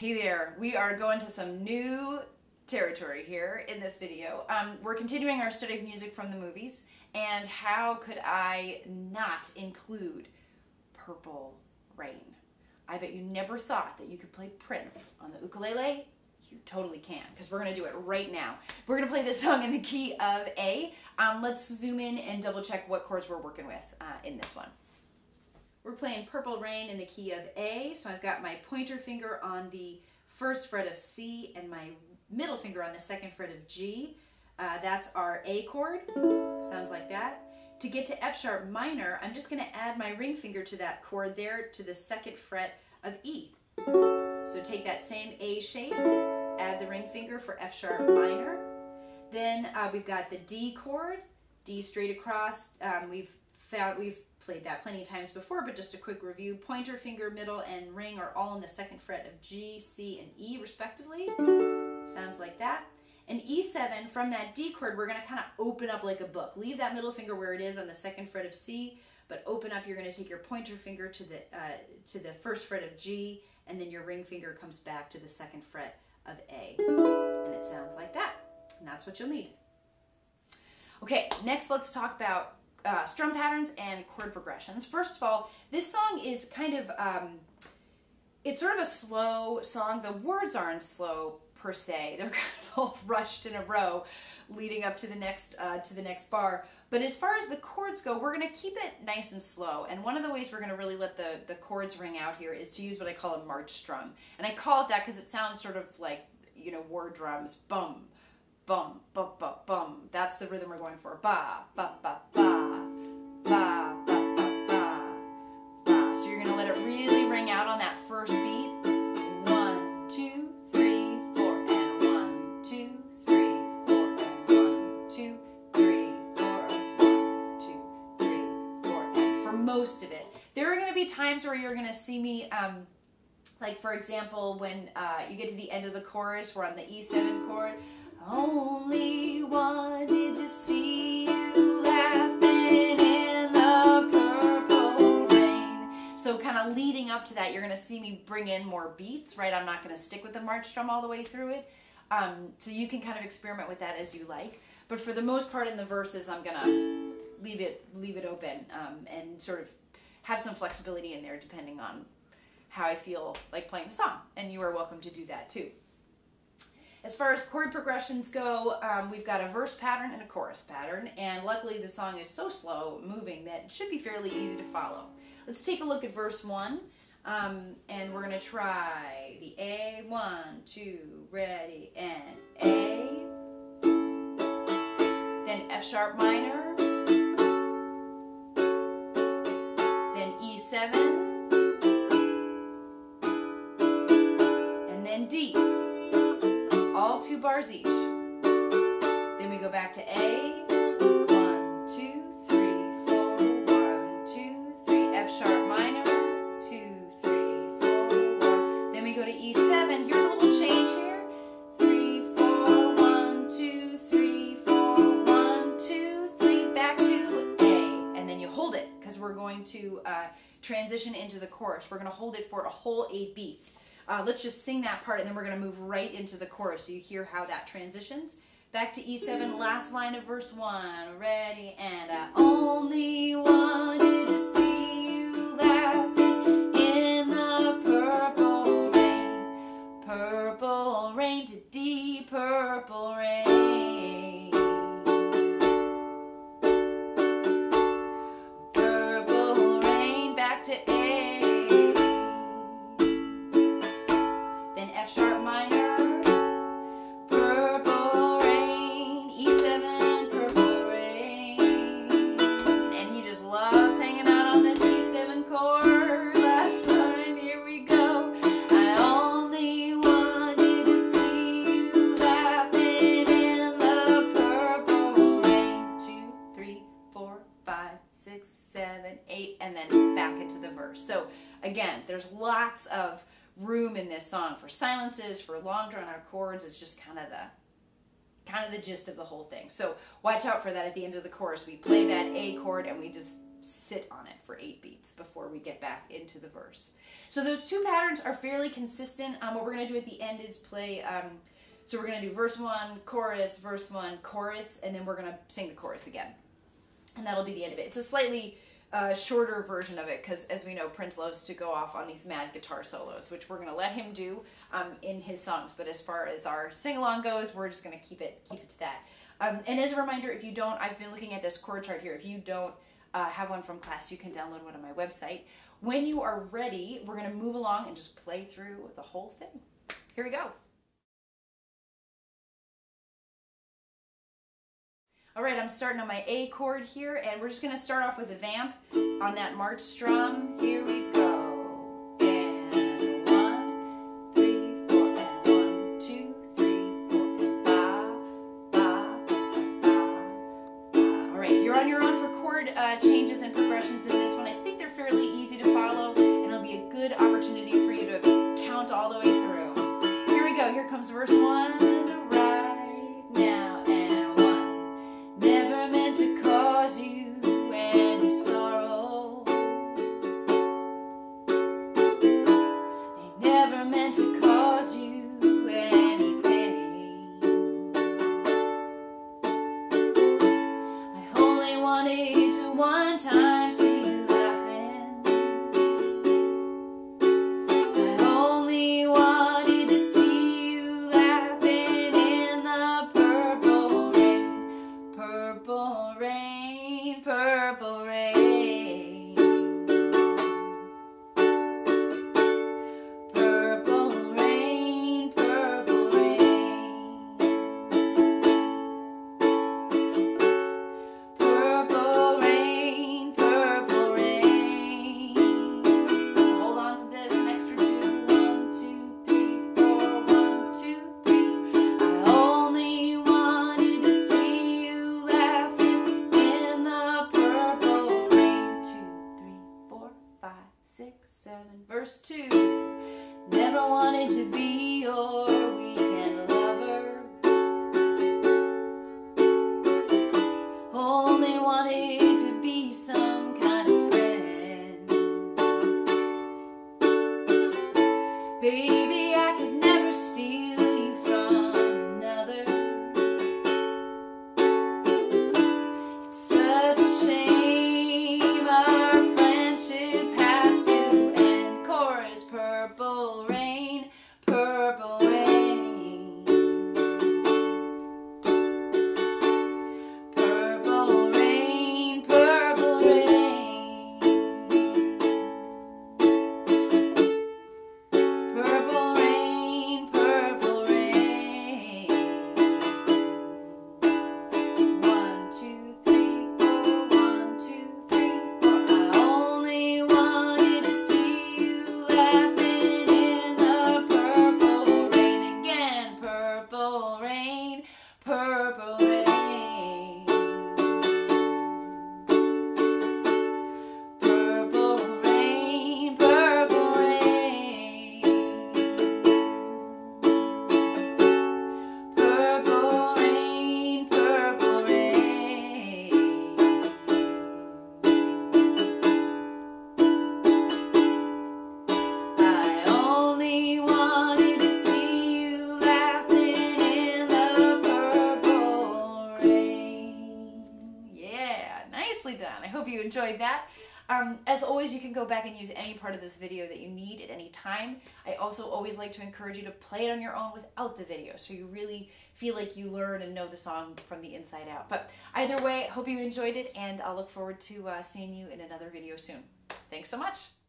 Hey there, we are going to some new territory here in this video. Um, we're continuing our study of music from the movies, and how could I not include Purple Rain? I bet you never thought that you could play Prince on the ukulele. You totally can, because we're to do it right now. We're to play this song in the key of A. Um, let's zoom in and double check what chords we're working with uh, in this one. We're playing Purple Rain in the key of A, so I've got my pointer finger on the first fret of C and my middle finger on the second fret of G. Uh, that's our A chord, sounds like that. To get to F sharp minor, I'm just going to add my ring finger to that chord there to the second fret of E. So take that same A shape, add the ring finger for F sharp minor. Then uh, we've got the D chord, D straight across. Um, we've found we've played that plenty of times before, but just a quick review. Pointer, finger, middle, and ring are all in the second fret of G, C, and E respectively. Sounds like that. And E7, from that D chord, we're going to kind of open up like a book. Leave that middle finger where it is on the second fret of C, but open up, you're going to take your pointer finger to the, uh, to the first fret of G, and then your ring finger comes back to the second fret of A. And it sounds like that. And that's what you'll need. Okay, next let's talk about uh, strum patterns and chord progressions. First of all, this song is kind of, um, it's sort of a slow song. The words aren't slow per se. They're kind of all rushed in a row leading up to the next, uh, to the next bar. But as far as the chords go, we're going to keep it nice and slow. And one of the ways we're going to really let the, the chords ring out here is to use what I call a march strum. And I call it that because it sounds sort of like, you know, war drums. Bum, bum, bum, bum, bum. That's the rhythm we're going for. Ba, ba, ba, ba, times where you're to see me, um, like for example, when uh, you get to the end of the chorus, we're on the E7 chord. Only wanted to see you laughing in the purple rain. So kind of leading up to that, you're to see me bring in more beats, right? I'm not to stick with the march drum all the way through it. Um, so you can kind of experiment with that as you like. But for the most part in the verses, I'm to leave it leave it open um, and sort of have some flexibility in there depending on how I feel like playing the song. And you are welcome to do that too. As far as chord progressions go, um, we've got a verse pattern and a chorus pattern, and luckily the song is so slow moving that it should be fairly easy to follow. Let's take a look at verse 1, um, and we're going to try the A, one, two, ready, and A, then F sharp minor, E7, and then D. All two bars each. Then we go back to A, one, two, three, four, one, two, three, F sharp transition into the chorus. We're going to hold it for a whole eight beats. Uh, let's just sing that part and then we're going to move right into the chorus so you hear how that transitions. Back to E7, last line of verse 1. Ready, and I only wanted to see you laughing in the purple rain. Purple rain to deep purple rain. Again, there's lots of room in this song for silences, for long drawn out chords. It's just kind of the kind of the gist of the whole thing. So watch out for that at the end of the chorus. We play that A chord and we just sit on it for eight beats before we get back into the verse. So those two patterns are fairly consistent. Um, what we're going to do at the end is play. Um, so we're going to do verse one, chorus, verse one, chorus, and then we're going to sing the chorus again. And that'll be the end of it. It's a slightly uh, shorter version of it because, as we know, Prince loves to go off on these mad guitar solos, which we're going to let him do um, in his songs. But as far as our sing along goes, we're just going to keep it keep it to that. Um, and as a reminder, if you don't, I've been looking at this chord chart here. If you don't uh, have one from class, you can download one on my website. When you are ready, we're going to move along and just play through the whole thing. Here we go. All right, I'm starting on my A chord here, and we're just going to start off with a vamp on that March strum. Here we go. You're on your own for chord uh, changes and progressions in this one. I think they're fairly easy to follow, and it'll be a good opportunity for you to count all the way through. Here we go. Here comes verse one. Purple Never wanted to be your weekend enjoyed that. Um, as always, you can go back and use any part of this video that you need at any time. I also always like to encourage you to play it on your own without the video so you really feel like you learn and know the song from the inside out. But either way, hope you enjoyed it and I'll look forward to uh, seeing you in another video soon. Thanks so much.